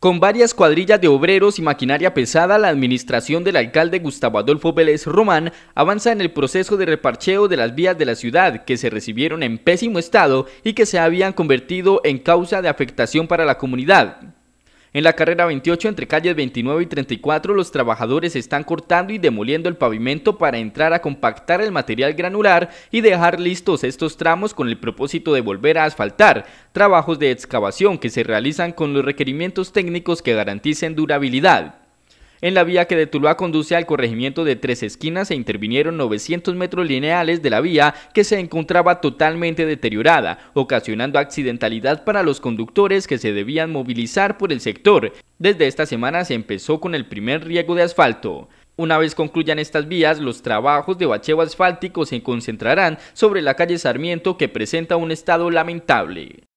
Con varias cuadrillas de obreros y maquinaria pesada, la administración del alcalde Gustavo Adolfo Vélez Román avanza en el proceso de reparcheo de las vías de la ciudad que se recibieron en pésimo estado y que se habían convertido en causa de afectación para la comunidad. En la carrera 28 entre calles 29 y 34 los trabajadores están cortando y demoliendo el pavimento para entrar a compactar el material granular y dejar listos estos tramos con el propósito de volver a asfaltar, trabajos de excavación que se realizan con los requerimientos técnicos que garanticen durabilidad. En la vía que de Tuluá conduce al corregimiento de Tres Esquinas se intervinieron 900 metros lineales de la vía que se encontraba totalmente deteriorada, ocasionando accidentalidad para los conductores que se debían movilizar por el sector. Desde esta semana se empezó con el primer riego de asfalto. Una vez concluyan estas vías, los trabajos de bacheo asfáltico se concentrarán sobre la calle Sarmiento que presenta un estado lamentable.